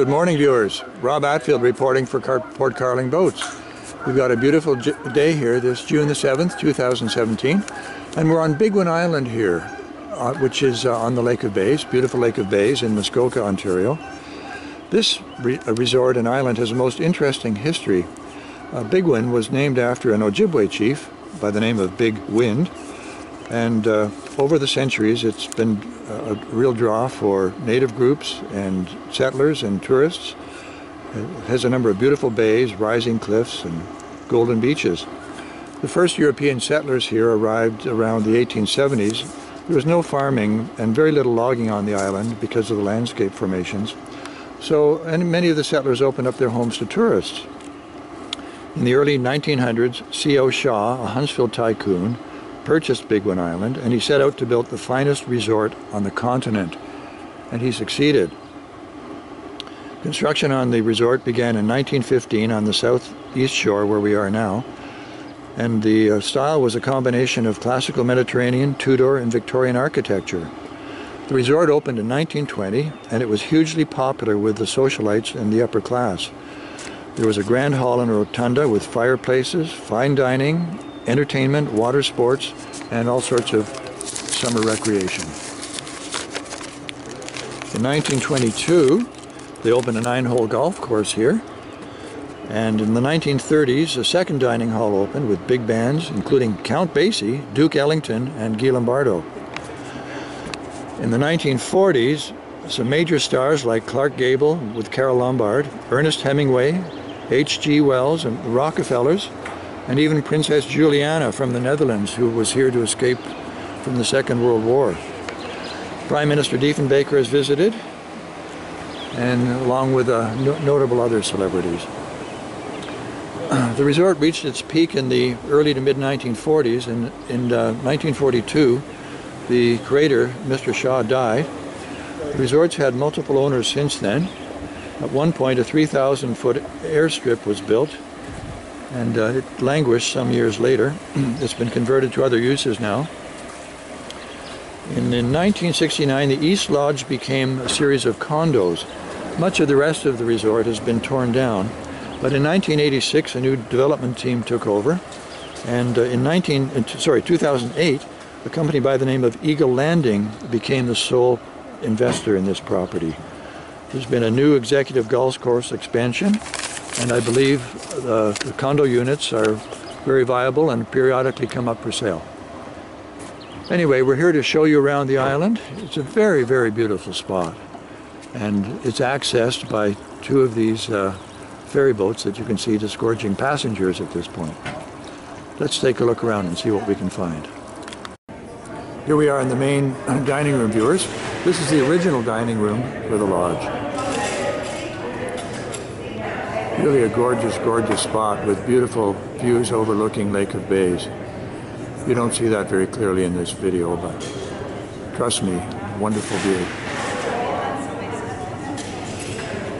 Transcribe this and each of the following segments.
Good morning, viewers. Rob Attfield reporting for Car Port Carling Boats. We've got a beautiful day here, this June the 7th, 2017, and we're on Bigwin Island here, uh, which is uh, on the Lake of Bays, beautiful Lake of Bays in Muskoka, Ontario. This re resort and island has a most interesting history. Uh, Bigwin was named after an Ojibwe chief by the name of Big Wind, and uh, over the centuries it's been a real draw for native groups and settlers and tourists. It has a number of beautiful bays, rising cliffs, and golden beaches. The first European settlers here arrived around the 1870s. There was no farming and very little logging on the island because of the landscape formations. So, and many of the settlers opened up their homes to tourists. In the early 1900s, C.O. Shaw, a Huntsville tycoon, purchased Bigwin Island and he set out to build the finest resort on the continent. And he succeeded. Construction on the resort began in 1915 on the southeast shore where we are now. And the uh, style was a combination of classical Mediterranean, Tudor, and Victorian architecture. The resort opened in 1920 and it was hugely popular with the socialites and the upper class. There was a grand hall and rotunda with fireplaces, fine dining, entertainment, water sports, and all sorts of summer recreation. In 1922, they opened a nine-hole golf course here. And in the 1930s, a second dining hall opened with big bands, including Count Basie, Duke Ellington, and Guy Lombardo. In the 1940s, some major stars like Clark Gable with Carole Lombard, Ernest Hemingway, H.G. Wells, and the Rockefellers and even Princess Juliana from the Netherlands, who was here to escape from the Second World War. Prime Minister Diefenbaker has visited, and along with uh, no notable other celebrities. the resort reached its peak in the early to mid 1940s, and in uh, 1942, the creator, Mr. Shaw, died. The resort's had multiple owners since then. At one point, a 3,000 foot airstrip was built and uh, it languished some years later. it's been converted to other uses now. In, in 1969, the East Lodge became a series of condos. Much of the rest of the resort has been torn down, but in 1986, a new development team took over, and uh, in 19, sorry, 2008, a company by the name of Eagle Landing became the sole investor in this property. There's been a new executive golf course expansion, and I believe uh, the condo units are very viable and periodically come up for sale. Anyway, we're here to show you around the island. It's a very, very beautiful spot. And it's accessed by two of these uh, ferry boats that you can see disgorging passengers at this point. Let's take a look around and see what we can find. Here we are in the main dining room, viewers. This is the original dining room for the lodge. Really a gorgeous, gorgeous spot with beautiful views overlooking Lake of Bays. You don't see that very clearly in this video, but trust me, wonderful view.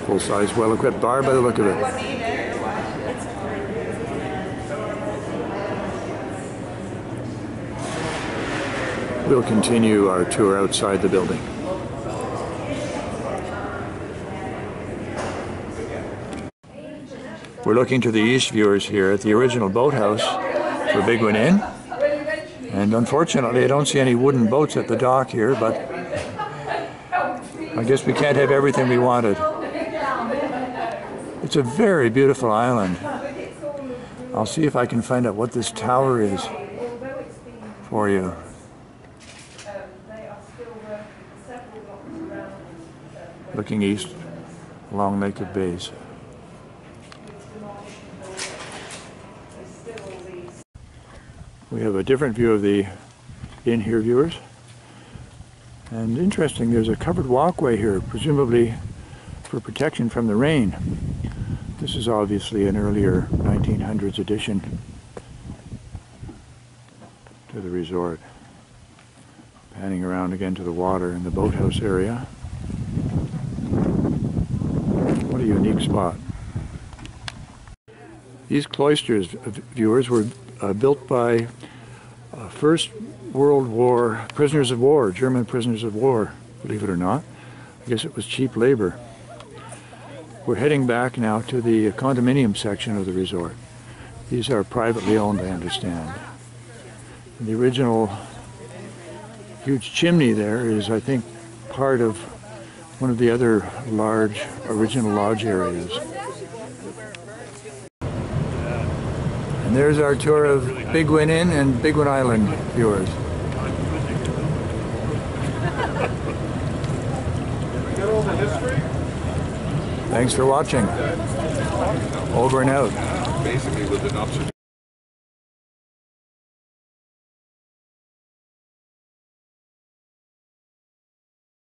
Full-size, well-equipped bar by the look of it. We'll continue our tour outside the building. We're looking to the east viewers here at the original boathouse for Bigwin Inn. And unfortunately, I don't see any wooden boats at the dock here, but I guess we can't have everything we wanted. It's a very beautiful island. I'll see if I can find out what this tower is for you. Looking east along Lake of Bays. We have a different view of the Inn here viewers. And interesting, there's a covered walkway here, presumably for protection from the rain. This is obviously an earlier 1900s addition to the resort. Panning around again to the water in the boathouse area. What a unique spot. These cloisters, uh, viewers, were uh, built by uh, First World War prisoners of war, German prisoners of war, believe it or not. I guess it was cheap labor. We're heading back now to the condominium section of the resort. These are privately owned, I understand. The original huge chimney there is, I think, part of one of the other large original lodge areas. And there's our tour of Bigwin Inn and Bigwin Island viewers. Thanks for watching. Over and out. basically in Upshur.